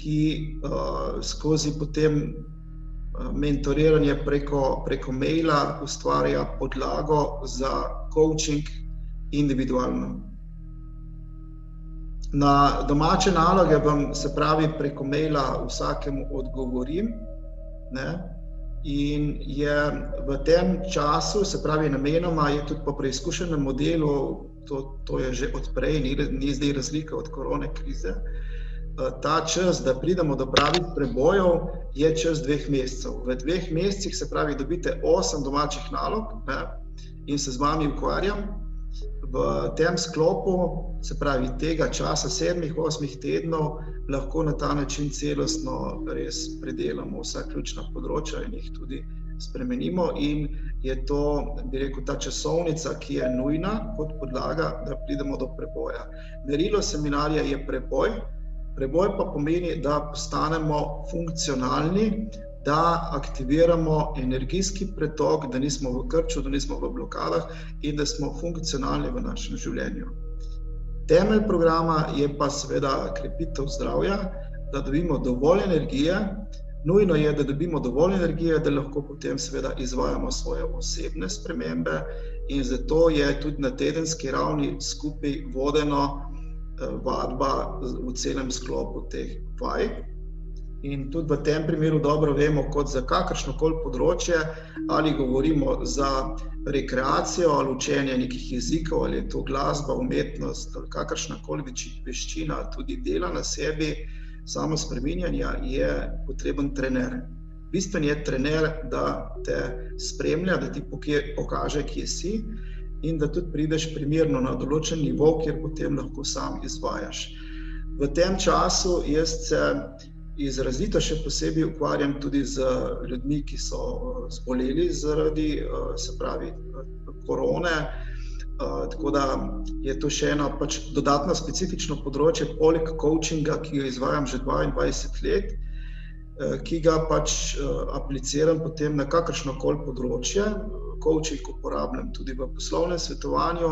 ki uh, skozi potem uh, mentoriranje preko, preko maila ustvarja podlago za coaching individualno. Na domače naloge vam, se pravi, preko maila vsakemu odgovorim. Ne? In je v tem času, se pravi, namenoma je tudi po preizkušenem modelu, to, to je že odprej, ni, ni zdaj razlika od korone krize. Eh, ta čas, da pridemo do pravih prebojev, je čas dveh mesecev. V dveh mesecih, se pravi, dobite osem domačih nalog ne, in se z vami ukvarjam. V tem sklopu, se pravi tega časa, sedmih, osmih tednov, lahko na ta način celostno res predelamo vsa ključna področja in jih tudi spremenimo. In je to, bi rekel, ta časovnica, ki je nujna kot podlaga, da pridemo do preboja. Merilo seminarja je preboj. Preboj pa pomeni, da postanemo funkcionalni, da aktiviramo energijski pretok, da nismo v krču, da nismo v blokadah in da smo funkcionalni v našem življenju. Temelj programa je pa seveda krepitev zdravja, da dobimo dovolj energije. Nujno je, da dobimo dovolj energije, da lahko potem seveda izvajamo svoje osebne spremembe, in zato je tudi na tedenski ravni skupaj vodeno eh, vadba v celem sklopu teh vaj. In tudi v tem primeru dobro vemo, kot za kakršno koli področje, ali govorimo za rekreacijo ali učenje nekih jezikov, ali je to glasba, umetnost ali kakršna koli veščina, tudi dela na sebi, samo spreminjanja, je potreben trener. Bistven je trener, da te spremlja, da ti pokaže, kje si. In da tudi prideš primerno na določen nivo, kjer potem lahko sam izvajaš. V tem času jaz se izrazito še posebej ukvarjam tudi z ljudmi, ki so eh, zboleli zaradi eh, se pravi, korone. Tako da je to še eno pač dodatno specifično področje, poleg coachinga, ki ga izvajam že 22 let, ki ga pač apliciram potem na kakršno koli področje. Coaching uporabljam tudi v poslovnem svetovanju,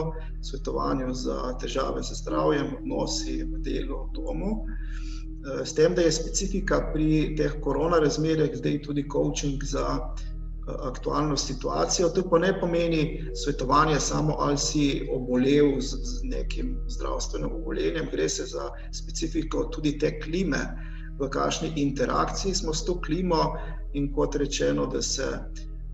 svetovanju za težave z zdravjem, odnosi v delu, v domu. Uh, Eh, s tem, da je specifika pri teh korona razmerah, zdaj tudi coaching za eh, aktualno situacijo. To pa ne pomeni svetovanje samo, ali si obolel z, z nekim zdravstvenim obolenjem, gre se za specifiko tudi te klime, v kakšni interakciji smo s to klimo in kot rečeno, da se.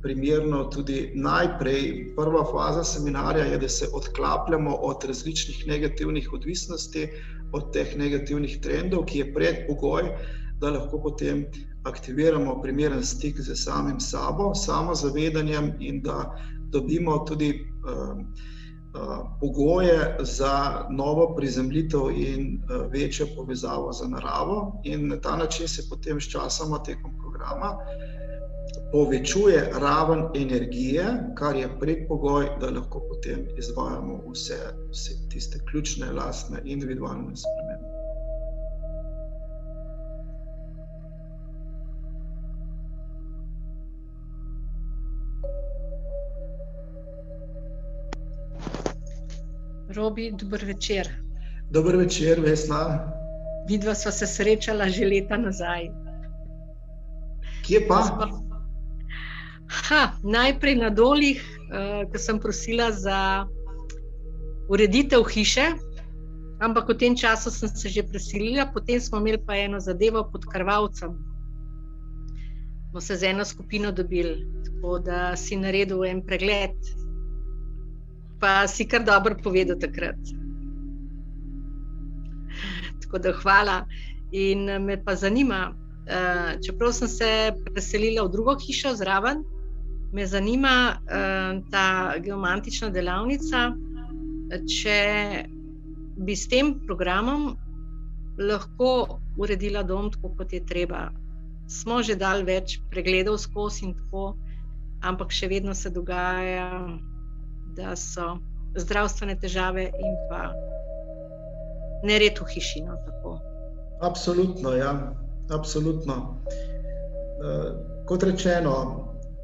Primerno tudi najprej, prva faza seminarja je, da se odklapljamo od različnih negativnih odvisnosti, od teh negativnih trendov, ki je predpogoj, da lahko potem aktiviramo primeren stik z samim sabo, samo zavedanjem in da dobimo tudi uh, uh, pogoje za novo prizemljitev in uh, večjo povezavo z naravo. In na ta način se potem s časoma tekom programa povečuje raven energije, kar je predpogoj, da lahko potem izvajamo vse, vse tiste ključne, lastne, individualne spremembe. Robi, dober večer. Dober večer, Vesna. Vidva sva se srečala že leta nazaj. Kje pa? Spra Ha, najprej na dolih, uh, ko sem prosila za ureditev hiše, ampak v tem času sem se že preselila, potem smo imeli pa eno zadevo pod Krvavcem. Smo se z eno skupino dobili, tako da si naredil en pregled, pa si kar dobro povedal takrat. Tako da hvala. In me pa zanima, uh, čeprav sem se preselila v drugo hišo zraven, me zanima uh, ta geomantična delavnica. Če bi s tem programom lahko uredila dom tako, kot je treba. Smo že dal več pregledov skozi in tako, ampak še vedno se dogaja, da so zdravstvene težave in pa nered v hiši. No, absolutno, ja, absolutno. Uh, kot rečeno,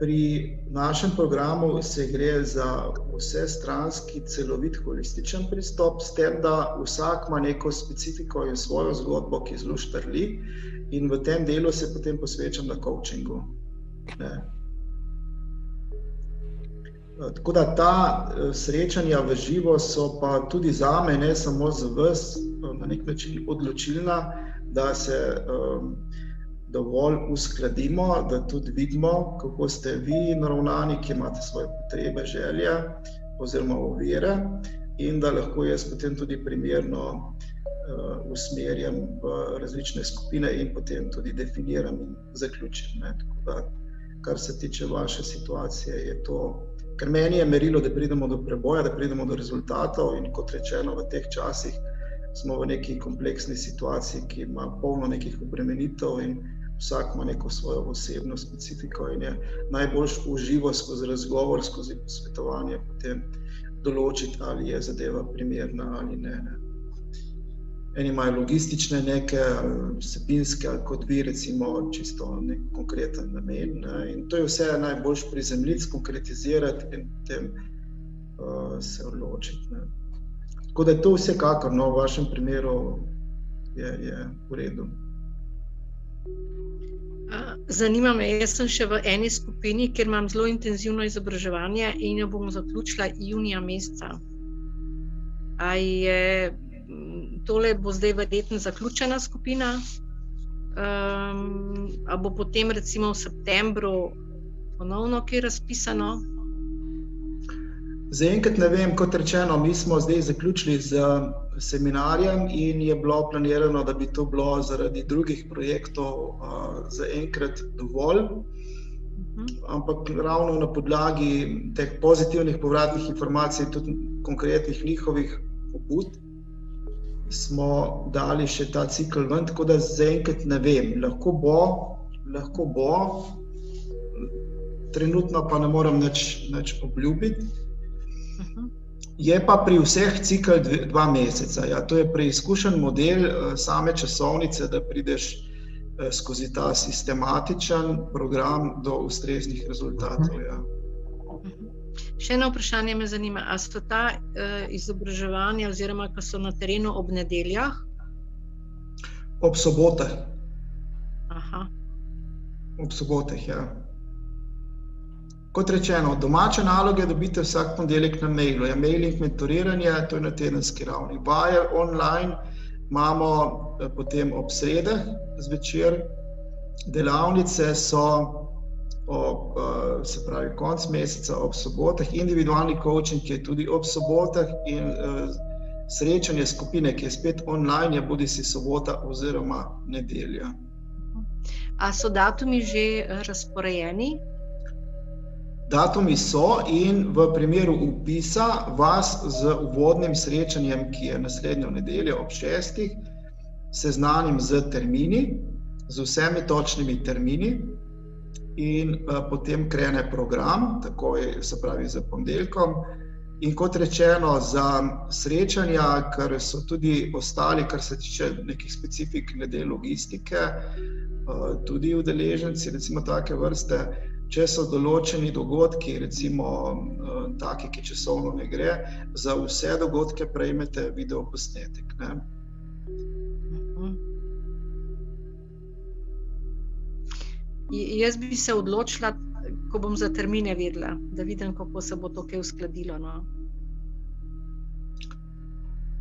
Pri našem programu se gre za vse stranski, celovit, holističen pristop, s tem, da vsak ima neko specifiko in svojo zgodbo, ki zelo štrli, in v tem delu se potem posvečam na coachingu. Ne. Tako da ta eh, srečanja v živo so pa tudi za me, ne samo za vas, na nek način odločilna, da se. Um, dovolj uskladimo, da tudi vidimo, kako ste vi naravnani, ki imate svoje potrebe, želje oziroma ovire, in da lahko jaz potem tudi primerno uh, usmerjam v različne skupine in potem tudi definiram in zaključim. Da, kar se tiče vaše situacije, je to ker meni je merilo, da pridemo do preboja, da pridemo do rezultatov. In kot rečeno, v teh časih smo v neki kompleksni situaciji, ki ima polno nekih obremenitev in vsak ima neko svojo osebno specifiko. In je najbolj uživo skozi razgovor, skozi posvetovanje, potem določiti, ali je zadeva primerna ali ne. ne. Eni imajo logistične, neke vsebinske, kot vi, recimo, čisto nek konkreten namen. Ne? In to je vse najbolj prizemljiti, konkretizirati in potem uh, se odločiti. Ne? Tako da je to vsekakor, no, v vašem primeru je, je v redu. Zanima me, jaz sem še v eni skupini, kjer imam zelo intenzivno izobraževanje in jo bom zaključila junija meseca. A je tole bo zdaj verjetno zaključena skupina. Um, a bo potem, recimo v septembru, ponovno kaj razpisano? Zaenkrat ne vem, kot rečeno, mi smo zdaj zaključili z seminarjem in je bilo planirano, da bi to bilo zaradi drugih projektov uh, zaenkrat dovolj. Mhm. Ampak ravno na podlagi teh pozitivnih povratnih informacij, tudi konkretnih njihovih pobud, smo dali še ta cikl ven, tako da zaenkrat ne vem. Lahko bo, lahko bo, trenutno pa ne morem več obljubiti. Mhm. Je pa pri vseh cikl dva meseca. Ja, to je preizkušen model uh, same časovnice, da prideš uh, skozi ta sistematičen program do ustreznih rezultatov. Ja. Še eno vprašanje me zanima. Ali so ta uh, izobraževanja, oziroma ko so na terenu ob nedeljah? Ob sobotah. Ob sobotah, ja. Kot rečeno, domače naloge dobite vsak ponedeljek na mailu. Je mailing mentoriranje, to je na tedenski ravni. Vaje online imamo eh, potem ob sredah zvečer. Delavnice so ob, eh, se pravi, konc meseca, ob sobotah, individualni coaching, ki je tudi ob sobotah, in uh, srečanje skupine, ki je spet online, je bodi si sobota oziroma nedelja. A so datumi že razporejeni? Datumi so, in v primeru upisa vas z uvodnim srečanjem, ki je naslednjo nedeljo ob šestih, seznanim z termini, z vsemi točnimi termini in uh, potem krene program, takoj se pravi za ponedeljkom. In kot rečeno, za srečanja, ker so tudi ostali, kar se tiče nekih specifik glede logistike, uh, tudi udeleženci, recimo take vrste. Če so določeni dogodki, recimo uh, taki, ki časovno ne gre, za vse dogodke prejmete video posnetek. Ne? Jaz bi se odločila, ko bom za termine vedela, da vidim, kako se bo to kaj uskladilo. No.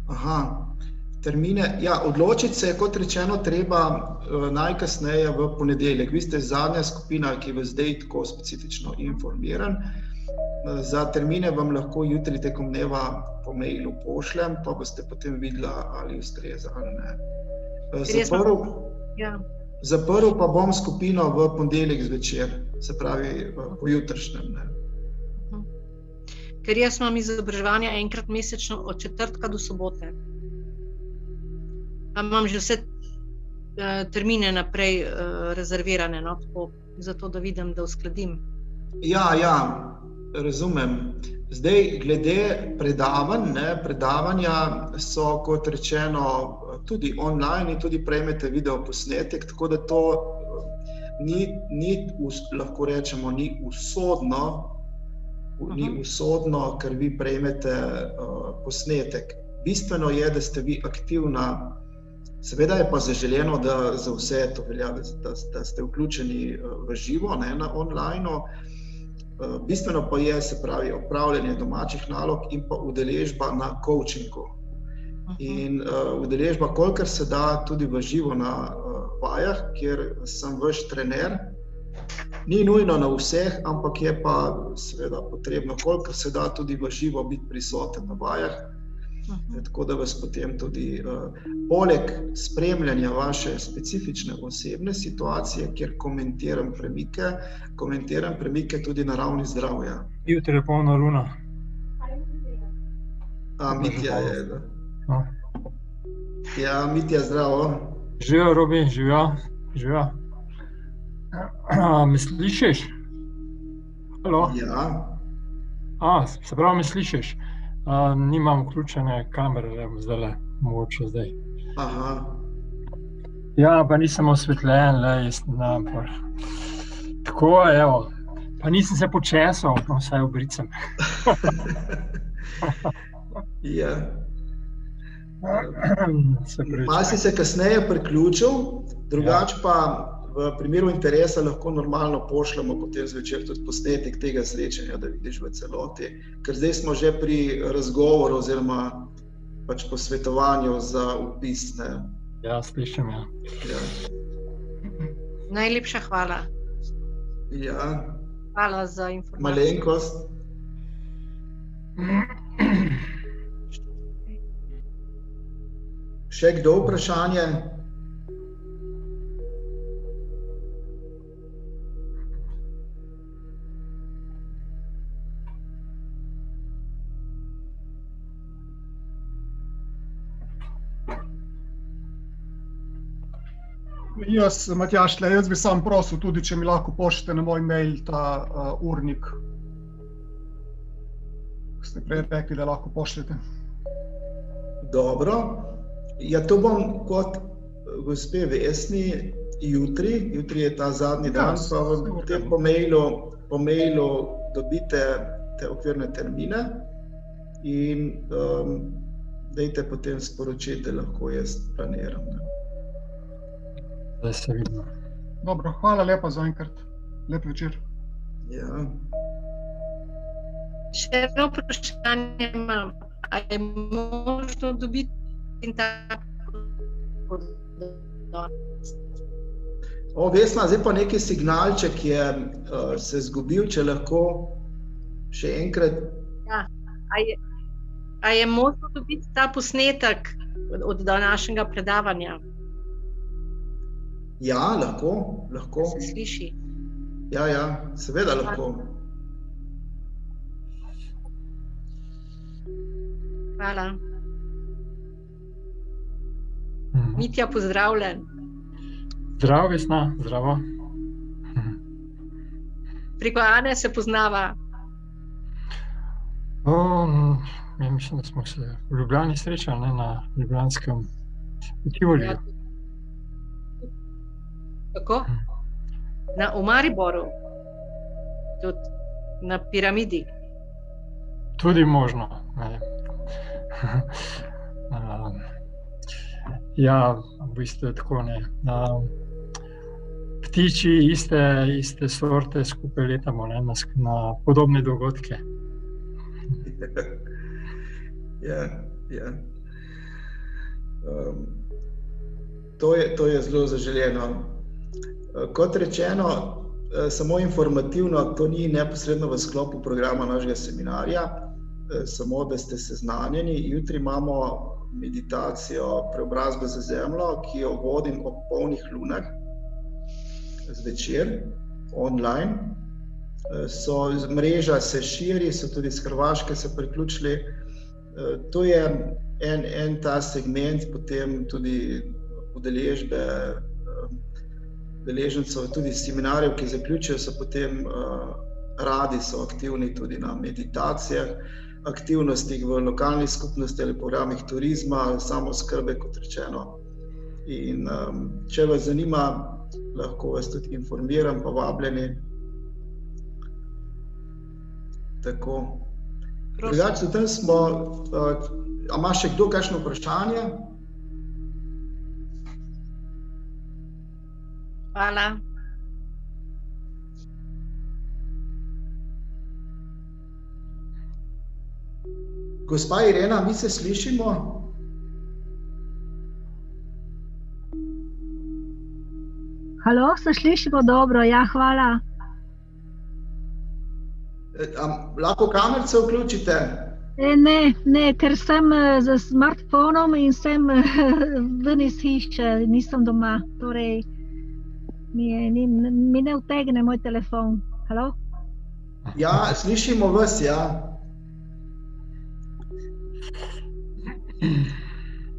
Aha, termine. Ja, odločiti se je, kot rečeno, treba uh, najkasneje v ponedeljek. Vi ste zadnja skupina, ki vas zdaj tako specifično informiran. Uh, za termine vam lahko jutri tekom dneva po mailu pošljem, pa boste potem videli, ali ustreza ali ne. Uh, Zaprl, ja. Zaprl pa bom skupino v ponedeljek zvečer, se pravi pojutrišnjem. Mhm. Ker jaz imam izobraževanje enkrat mesečno, od četrtka do sobote. Imam že vse uh, termine naprej uh, rezervirane, no, tako, zato da vidim, da uskladim. Ja, ja, razumem. Zdaj, glede predavanj, ne, predavanja so, kot rečeno, tudi online in tudi prejmete video posnetek, tako da to ni, ni lahko rečemo, ni usodno, ni usodno, ker vi prejmete uh, posnetek. Bistveno je, da ste vi aktivna. Seveda je pa zaželeno, da za vse to velja, da, da, ste vključeni v živo, ne na online. Eh, bistveno pa je, se pravi, upravljanje domačih nalog in pa udeležba na coachingu. In uh, udeležba, kolikor se da, tudi v živo na uh, vajah, kjer sem vaš trener. Ni nujno na vseh, ampak je pa seveda potrebno, kolikor se da, tudi v živo biti prisoten na vajah. Mhm. Tako da vas potem tudi, uh, poleg spremljanja vaše specifične osebne situacije, kjer komentiram premike, komentiram premike tudi na ravni zdravja. Jutri je polno luna. A, Mitja je. Da. Ja, Mitja, zdravo. Živijo, Robi, živijo. živijo. Me slišiš? Halo? Ja. A, se pravi, me slišiš? A, nimam vključene kamere, zdaj le, mogoče zdaj. Aha. Ja, pa nisem osvetljen, le jaz ne znam. Tako je, evo. Pa nisem se počesal, no, vsaj obricem. ja. Malo si se kasneje priključil, drugače ja. pa v primeru interesa lahko normalno pošljemo potem zvečer tudi posnetek tega srečanja, da vidiš v celoti. Ker zdaj smo že pri razgovoru oziroma pač posvetovanju za upis. Ne. Ja, slišim. Ja. Ja. Najlepša hvala. Ja. Hvala za informacijo. Malenkost. Še kdo vprašanje? Jaz, Matjaš, le, jaz bi sam prosil, tudi če mi lahko pošljete na moj mail ta uh, urnik. Ste prej rekli, da lahko pošljete. Dobro. Ja, to bom kot gospe Vesni jutri, jutri je ta zadnji dan, ja, pa vam te po mailu, po mailu dobite te okvirne termine in um, dejte potem sporočiti, da lahko jaz planiram. Ne da se vidimo. Dobro, hvala lepa za enkrat. Lep večer. Ja. Še eno vprašanje imam. Ali je možno dobiti in tako O, Vesna, zdaj pa neki signalček je uh, se zgubil, če lahko še enkrat. Ja. A, je, a je možno dobiti ta posnetek od današnjega predavanja? Ja, lahko. lahko. Se sliši. Ja, ja, seveda lahko. Hvala. Mhm. Mitja, pozdravljen. Zdravo, vesna, zdravo. Preko Ane se poznava. O, ja, mislim, da smo se v Ljubljani srečali ne, na Ljubljanskem Tivoli. Ja, Kako? Na Umariboru, tudi na piramidi. Tudi možno. ja, v bistvu je tako. Ne. Ptiči iste, iste sorte skupaj letamo ne, na, na podobne dogodke. ja, ja. Um, to, je, to je zelo zaželjeno. Kot rečeno, eh, samo informativno, to ni neposredno v sklopu programa našega seminarja, eh, samo da ste seznanjeni. Jutri imamo meditacijo preobrazbe za zemljo, ki jo vodim ob polnih lunah zvečer, online. Eh, so, mreža se širi, so tudi iz Hrvaške se priključili. To je en, en ta segment, potem tudi udeležbe deležencev, tudi seminarjev, ki zaključijo, so potem uh, radi, so aktivni tudi na meditacijah, aktivnostih v lokalnih skupnosti ali programih turizma, samo skrbe, kot rečeno. In um, če vas zanima, lahko vas tudi informiram, pa vabljeni. Tako. Drugače, tam smo. Uh, a ima še kdo kakšno vprašanje? Hvala. Gospa Irena, mi se slišimo? Halo, se slišimo dobro, ja, hvala. E, lahko kamerce vključite? E, ne, ne, ker sem z smartphonom in sem ven iz hiše, nisem doma. Torej, mi, ni, mi ne vtegne moj telefon. Halo? Ja, slišimo vas. Ja.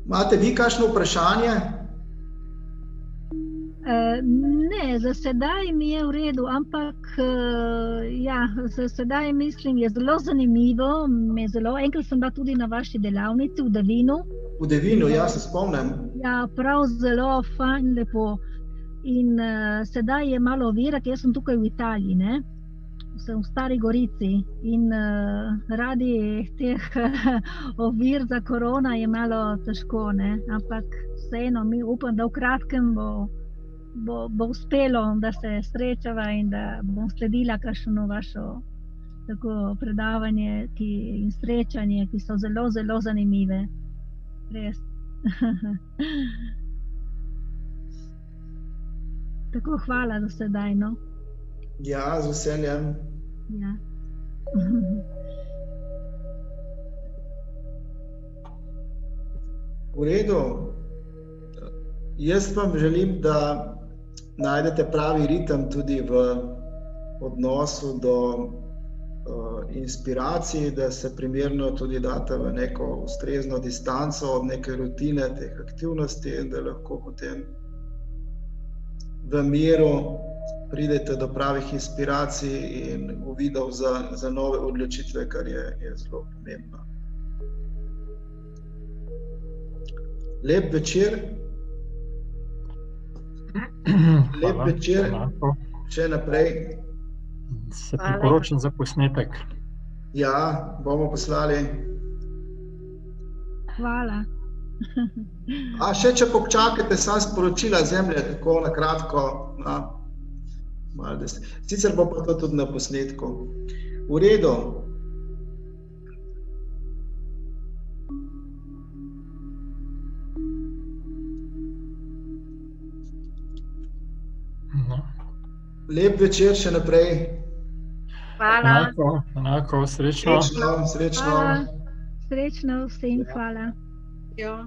Imate vi kakšno vprašanje? Eh, ne, za sedaj mi je v redu, ampak eh, ja, za sedaj mislim, da je zelo zanimivo. Zelo, enkrat sem bila tudi na vaši delavnici v Devinu. V Devinu, ja, se spomnim. Ja, prav zelo fajn, lepo. In uh, sedaj je malo ovira, ker sem tukaj v Italiji, ne? sem v Stari Gorici in uh, radi teh ovir za korona je malo težko, ne? ampak vseeno mi upam, da v kratkem bo bo, bo uspelo, da se srečava in da bom sledila kakšno vašo tako, predavanje ki, in srečanje, ki so zelo, zelo zanimive. Res. tako hvala za sedaj. No? Ja, z veseljem. Ja. V redu. Jaz vam želim, da najdete pravi ritem tudi v odnosu do uh, inspiracij, da se primerno tudi date v neko ustrezno distanco od neke rutine teh aktivnosti in da lahko potem v miru pridete do pravih inspiracij in uvidov za, za nove odločitve, kar je, je zelo pomembno. Lep večer. Lep Hvala. večer, Enako. še naprej. Se priporočam za posnetek. Ja, bomo poslali. Hvala. A še če počakate, samo sporočila zemlje, tako na kratko. Na, Sicer bo pa to tudi na posnetku. V redu. Lep večer še naprej. Hvala. Enako, enako srečno. Srečno, srečno. Hvala. Srečno vsem, hvala. Yeah.